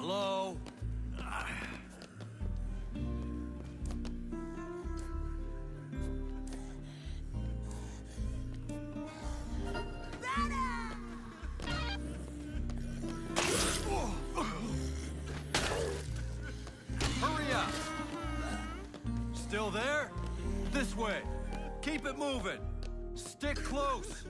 Hello? Still there? This way. Keep it moving. Stick close.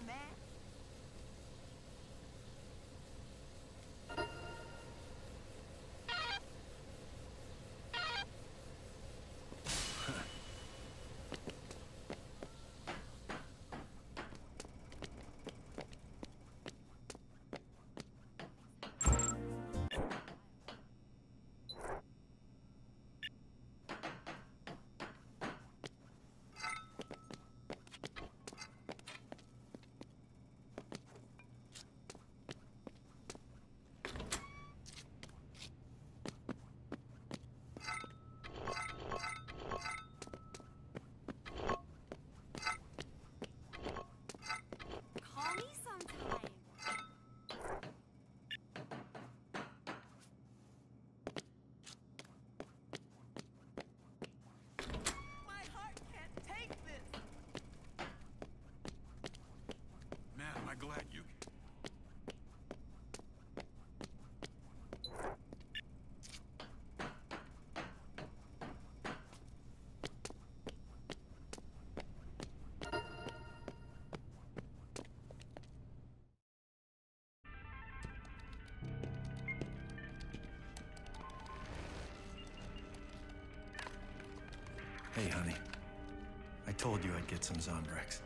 Did good, my Hey, honey. I told you I'd get some Zombrex.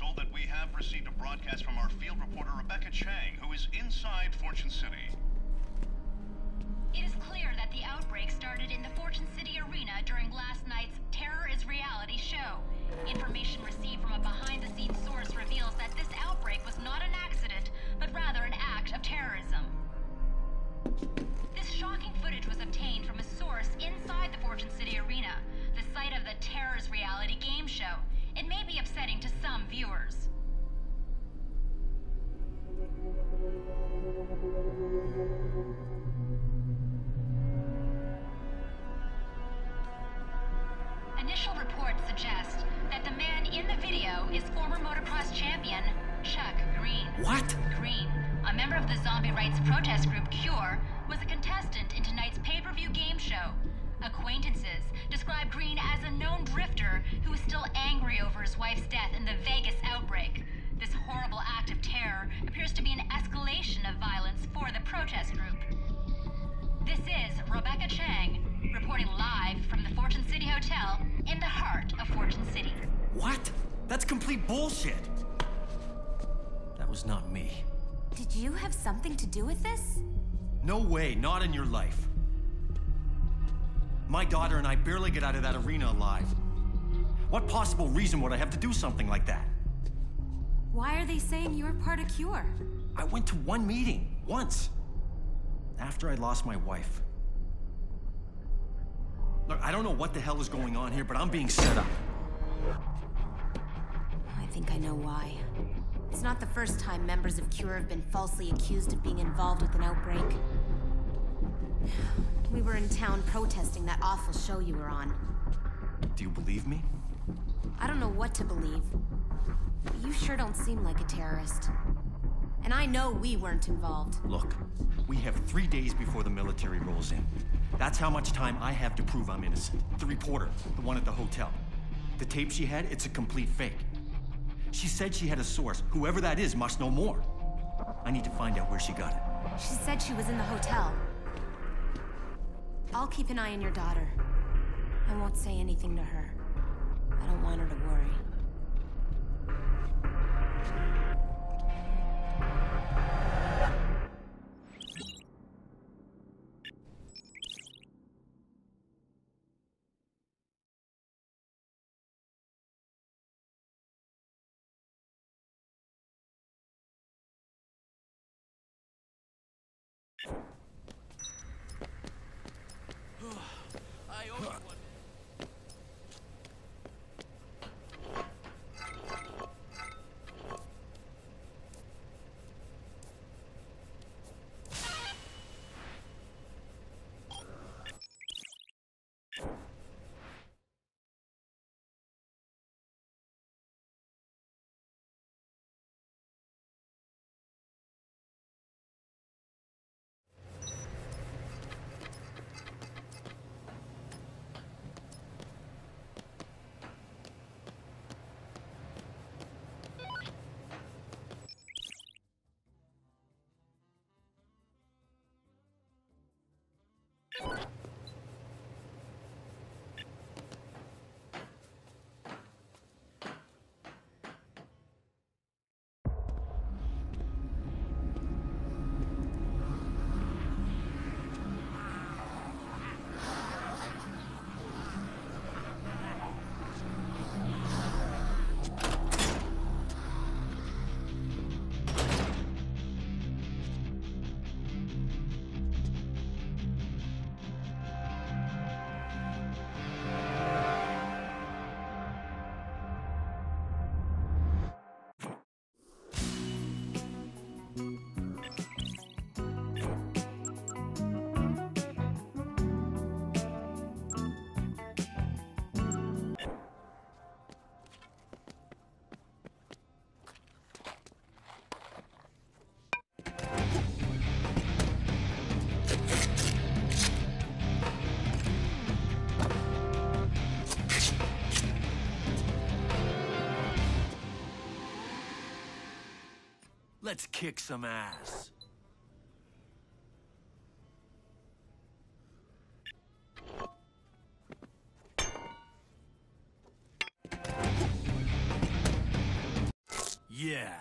Told that we have received a broadcast from our field reporter Rebecca Chang, who is inside Fortune City. It is clear that the outbreak started in the Fortune City Arena during last night's Terror is Reality show. Information received from a behind-the-scenes source reveals that this outbreak was not an accident, but rather an act of terrorism. This shocking footage was obtained from a source inside the Fortune City Arena, the site of the Terror is Reality game show. It may be upsetting to some viewers. Initial reports suggest that the man in the video is former motocross champion Chuck Green. What? Green, a member of the zombie rights protest group Cure, was a contestant in tonight's pay-per-view game show. Acquaintances describe Green as a known drifter who is still angry over his wife's death in the Vegas outbreak. This horrible act of terror appears to be an escalation of violence for the protest group. This is Rebecca Chang, reporting live from the Fortune City Hotel in the heart of Fortune City. What? That's complete bullshit. That was not me. Did Did you have something to do with this? No way, not in your life. My daughter and I barely get out of that arena alive. What possible reason would I have to do something like that? Why are they saying you're part of Cure? I went to one meeting, once. After I lost my wife. Look, I don't know what the hell is going on here, but I'm being set up. I think I know why. It's not the first time members of Cure have been falsely accused of being involved with an outbreak. We were in town protesting that awful show you were on. Do you believe me? I don't know what to believe. You sure don't seem like a terrorist. And I know we weren't involved. Look, we have three days before the military rolls in. That's how much time I have to prove I'm innocent. The reporter, the one at the hotel. The tape she had, it's a complete fake. She said she had a source. Whoever that is must know more. I need to find out where she got it. She said she was in the hotel. I'll keep an eye on your daughter. I won't say anything to her. I don't want her to worry. Let's kick some ass. Yeah.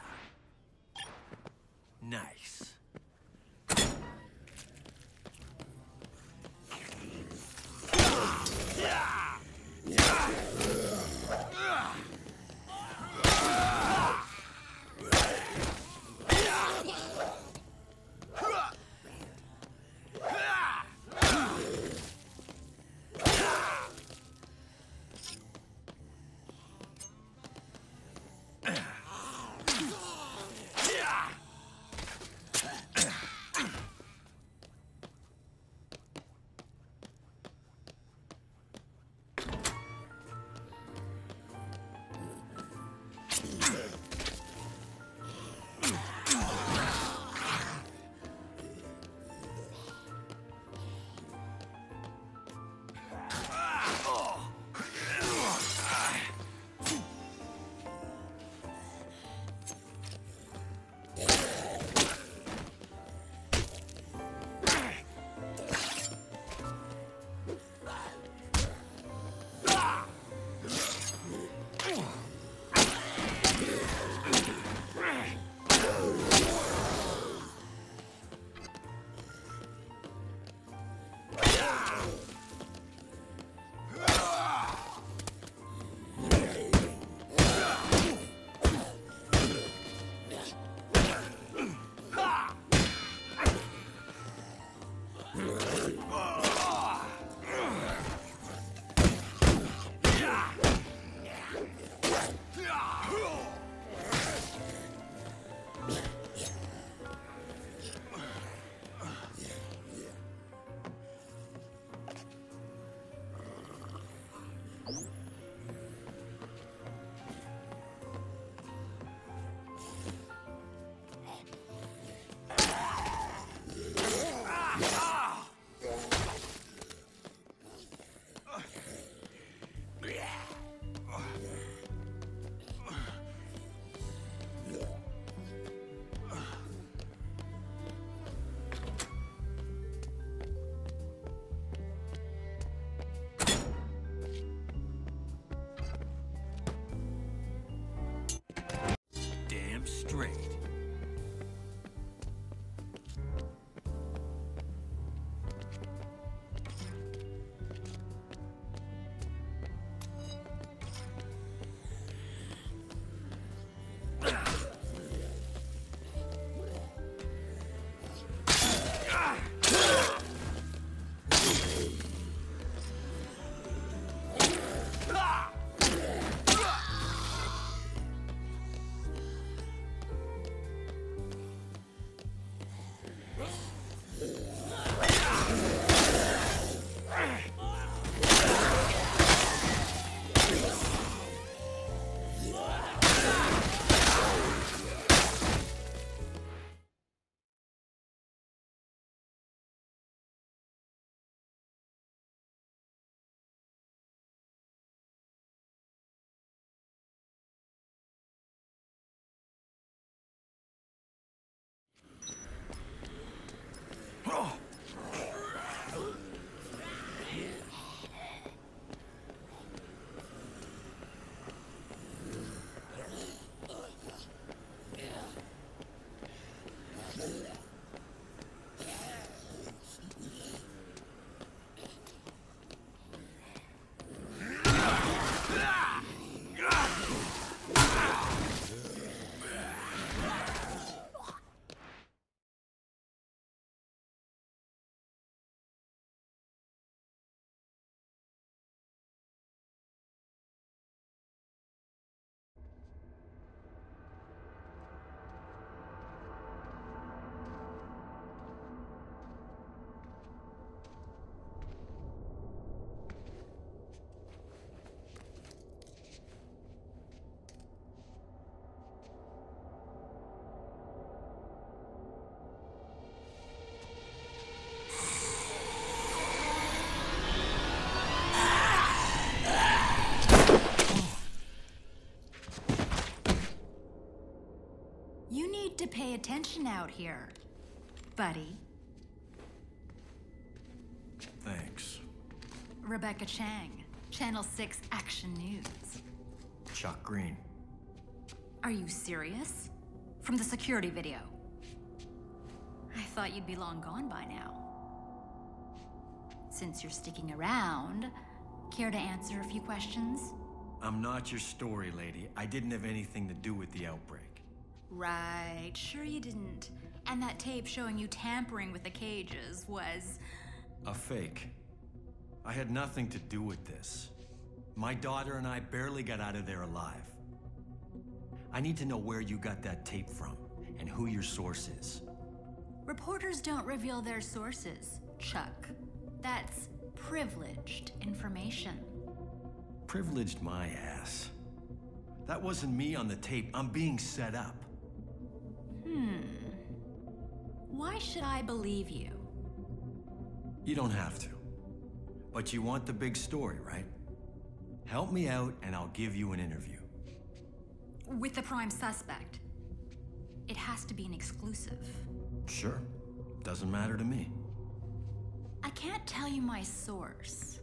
You need to pay attention out here, buddy. Thanks. Rebecca Chang, Channel 6 Action News. Chuck Green. Are you serious? From the security video. I thought you'd be long gone by now. Since you're sticking around, care to answer a few questions? I'm not your story lady. I didn't have anything to do with the outbreak. Right, sure you didn't. And that tape showing you tampering with the cages was. A fake. I had nothing to do with this. My daughter and I barely got out of there alive. I need to know where you got that tape from and who your source is. Reporters don't reveal their sources, Chuck. That's privileged information. Privileged my ass. That wasn't me on the tape. I'm being set up. Hmm. Why should I believe you? You don't have to. But you want the big story, right? Help me out and I'll give you an interview. With the prime suspect. It has to be an exclusive. Sure. Doesn't matter to me. I can't tell you my source,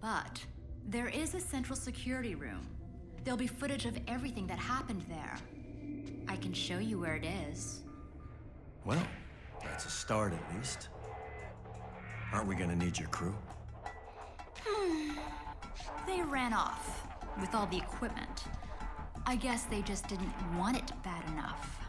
but there is a central security room. There'll be footage of everything that happened there. I can show you where it is. Well, that's a start at least. Aren't we gonna need your crew? Hmm. They ran off with all the equipment. I guess they just didn't want it bad enough.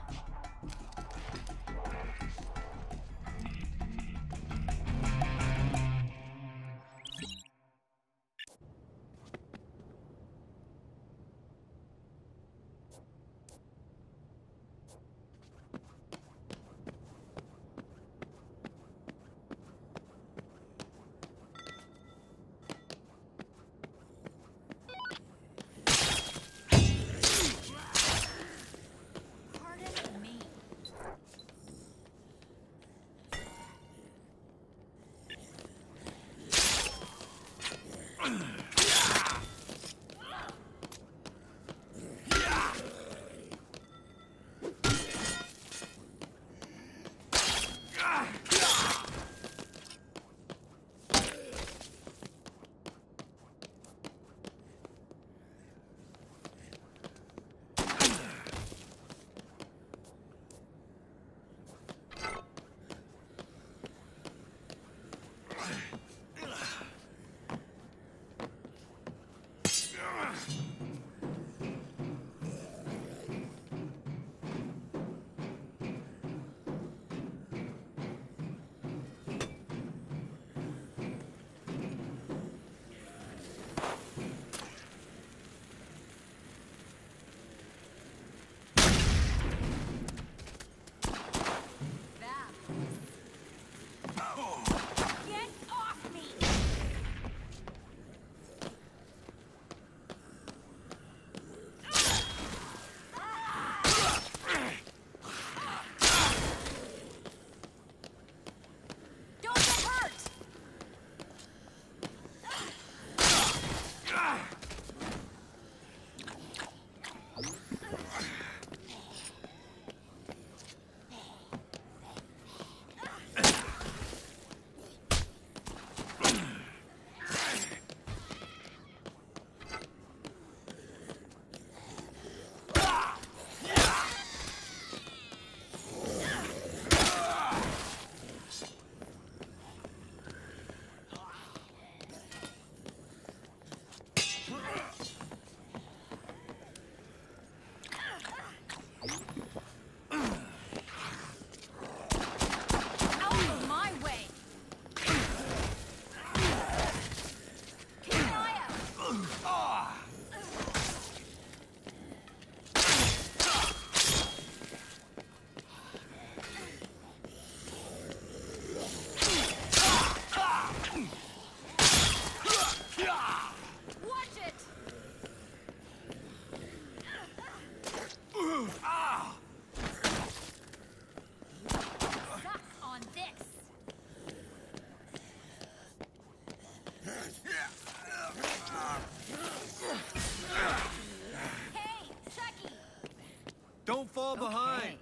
Don't fall okay. behind.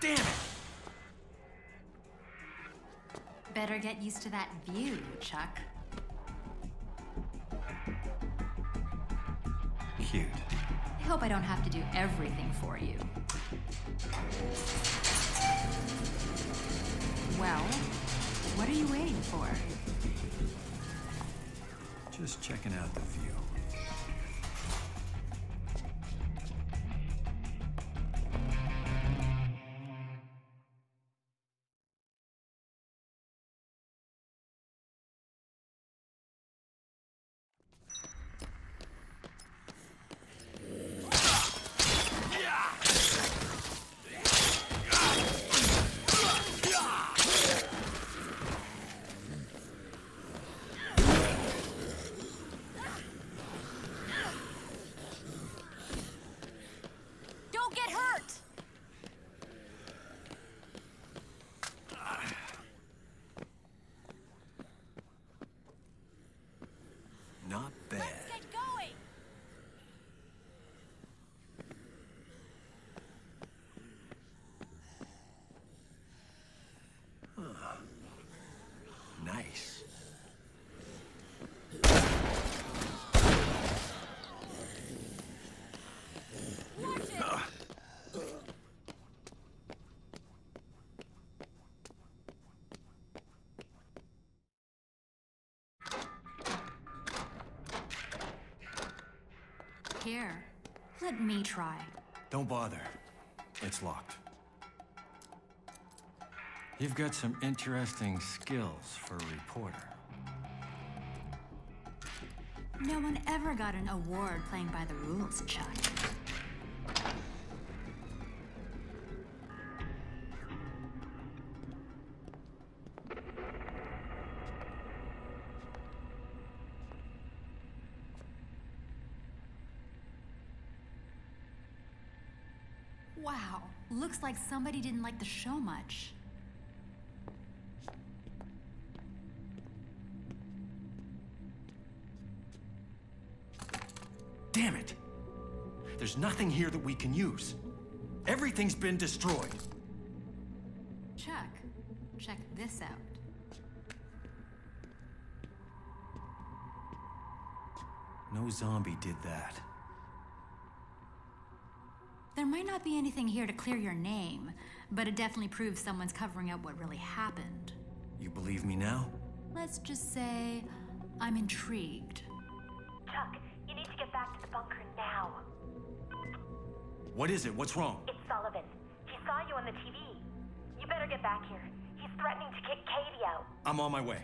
Damn it! Better get used to that view, Chuck. Cute. I hope I don't have to do everything for you. Well, what are you waiting for? Just checking out the view. Not bad. Get going! Nice. Here, let me try. Don't bother. It's locked. You've got some interesting skills for a reporter. No one ever got an award playing by the rules, Chuck. Somebody didn't like the show much. Damn it! There's nothing here that we can use. Everything's been destroyed. Chuck, check this out. No zombie did that. There might not be anything here to clear your name, but it definitely proves someone's covering up what really happened. You believe me now? Let's just say I'm intrigued. Chuck, you need to get back to the bunker now. What is it? What's wrong? It's Sullivan. He saw you on the TV. You better get back here. He's threatening to kick Katey out. I'm on my way.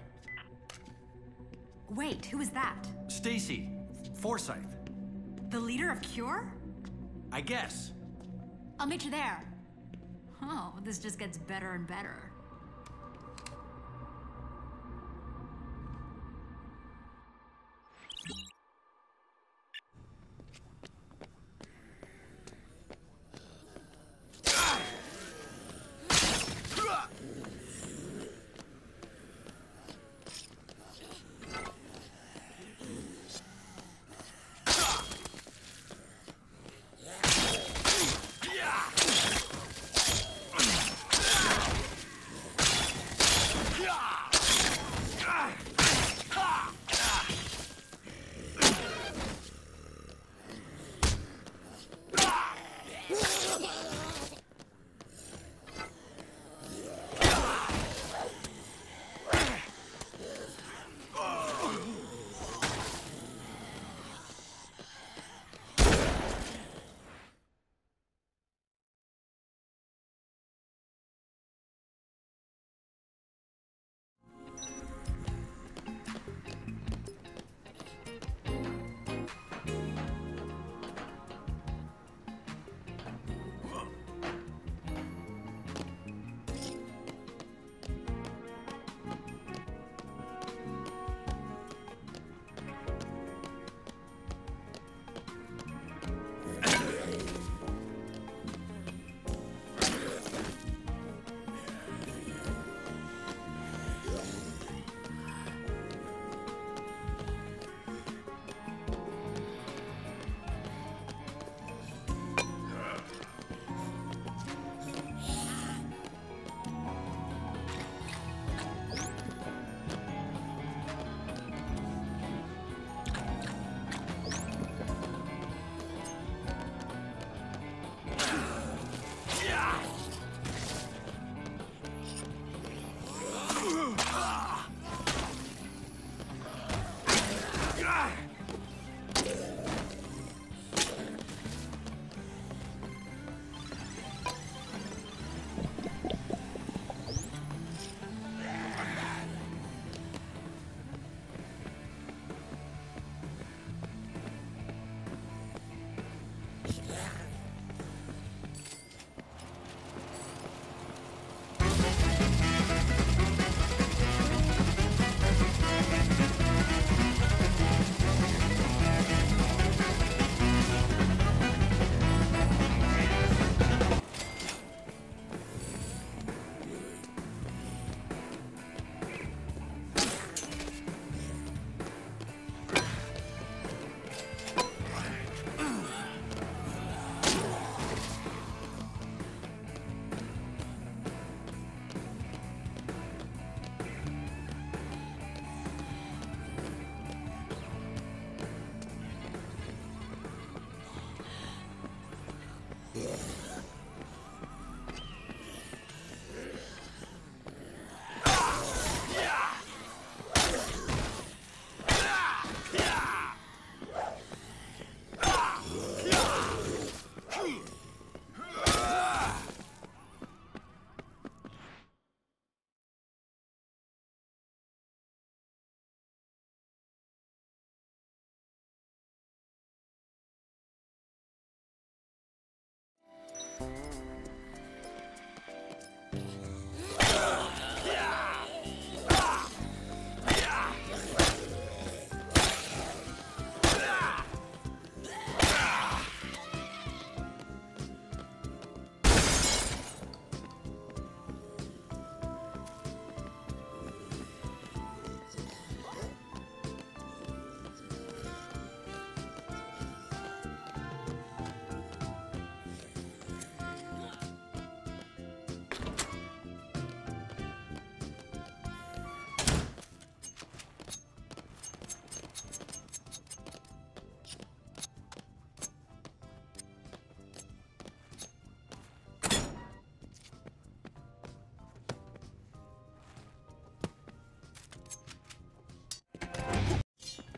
Wait, who is that? Stacey, Forsythe, The leader of Cure? I guess. I'll meet you there. Oh, this just gets better and better.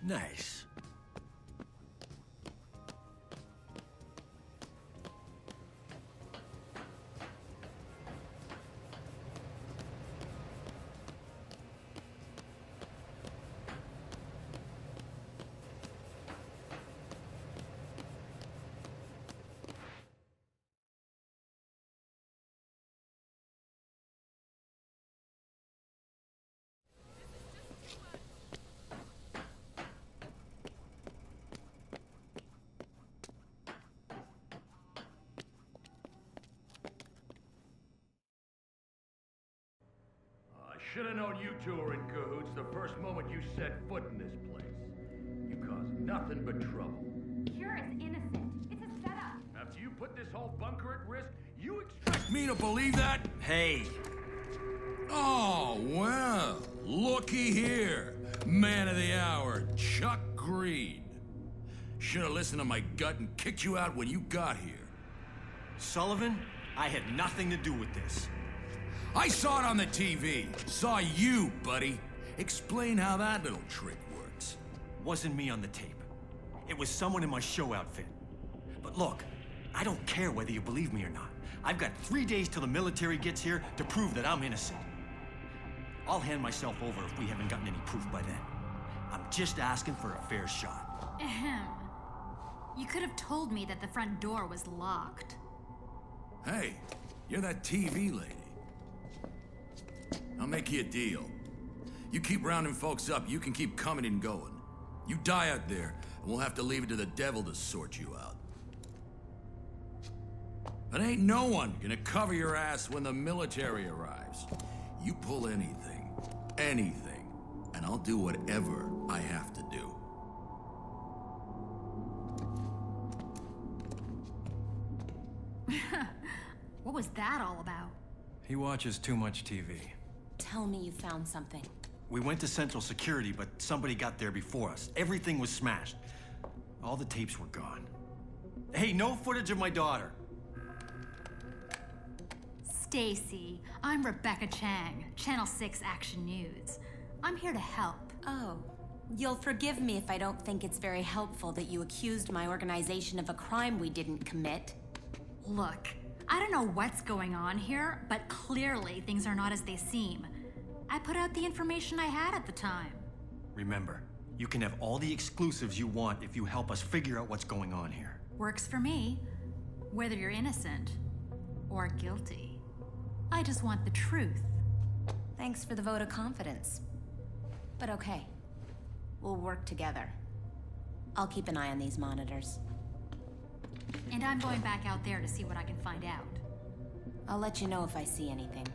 Nice. Should have known you two were in cahoots the first moment you set foot in this place. You cause nothing but trouble. Cure is innocent. It's a setup. After you put this whole bunker at risk, you expect me to believe that? Hey, Oh, well, looky here. Man of the hour, Chuck Green. Should have listened to my gut and kicked you out when you got here. Sullivan, I had nothing to do with this. I saw it on the TV. Saw you, buddy. Explain how that little trick works. Wasn't me on the tape. It was someone in my show outfit. But look, I don't care whether you believe me or not. I've got three days till the military gets here to prove that I'm innocent. I'll hand myself over if we haven't gotten any proof by then. I'm just asking for a fair shot. Ahem. You could have told me that the front door was locked. Hey, you're that TV lady. I'll make you a deal. You keep rounding folks up, you can keep coming and going. You die out there, and we'll have to leave it to the devil to sort you out. But ain't no one gonna cover your ass when the military arrives. You pull anything, anything, and I'll do whatever I have to do. What was that all about? he watches too much TV. Tell me you found something. We went to Central Security, but somebody got there before us. Everything was smashed. All the tapes were gone. Hey, no footage of my daughter. Stacey, I'm Rebecca Chang, Channel 6 Action News. I'm here to help. Oh. You'll forgive me if I don't think it's very helpful that you accused my organization of a crime we didn't commit. Look, I don't know what's going on here, but clearly things are not as they seem. I put out the information I had at the time. Remember, you can have all the exclusives you want if you help us figure out what's going on here. Works for me, whether you're innocent or guilty. I just want the truth. Thanks for the vote of confidence. But okay. We'll work together. I'll keep an eye on these monitors. And I'm going back out there to see what I can find out. I'll let you know if I see anything.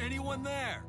Anyone there?